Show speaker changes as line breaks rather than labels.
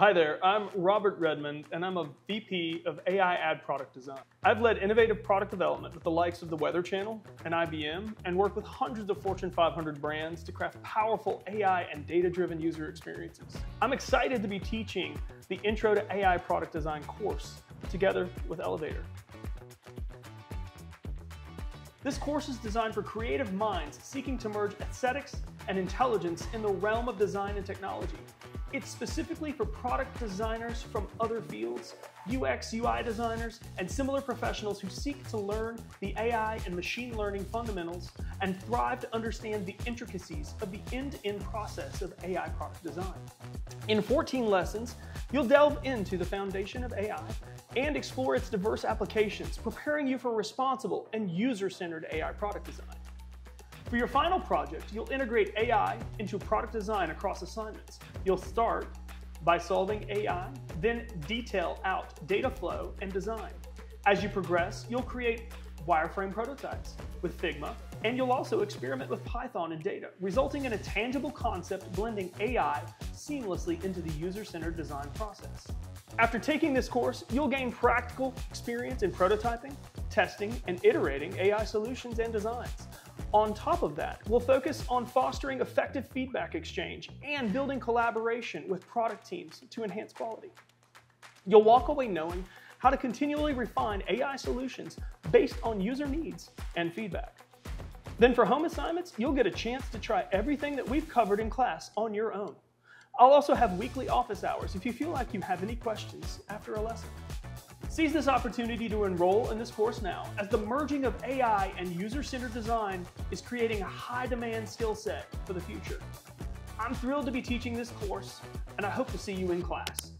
Hi there, I'm Robert Redmond, and I'm a VP of AI Ad Product Design. I've led innovative product development with the likes of the Weather Channel and IBM, and worked with hundreds of Fortune 500 brands to craft powerful AI and data-driven user experiences. I'm excited to be teaching the Intro to AI Product Design course together with ELVTR. This course is designed for creative minds seeking to merge aesthetics and intelligence in the realm of design and technology. It's specifically for product designers from other fields, UX, UI designers, and similar professionals who seek to learn the AI and machine learning fundamentals and thrive to understand the intricacies of the end-to-end process of AI product design. In 14 lessons, you'll delve into the foundation of AI and explore its diverse applications, preparing you for responsible and user-centered AI product design. For your final project, you'll integrate AI into product design across assignments. You'll start by solving AI, then detail out data flow and design. As you progress, you'll create wireframe prototypes with Figma, and you'll also experiment with Python and data, resulting in a tangible concept blending AI seamlessly into the user-centered design process. After taking this course, you'll gain practical experience in prototyping, testing, and iterating AI solutions and designs. On top of that, we'll focus on fostering effective feedback exchange and building collaboration with product teams to enhance quality. You'll walk away knowing how to continually refine AI solutions based on user needs and feedback. Then for home assignments, you'll get a chance to try everything that we've covered in class on your own. I'll also have weekly office hours if you feel like you have any questions after a lesson. Seize this opportunity to enroll in this course now, as the merging of AI and user-centered design is creating a high-demand skill set for the future. I'm thrilled to be teaching this course, and I hope to see you in class.